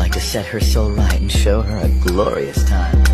like to set her soul right and show her a glorious time.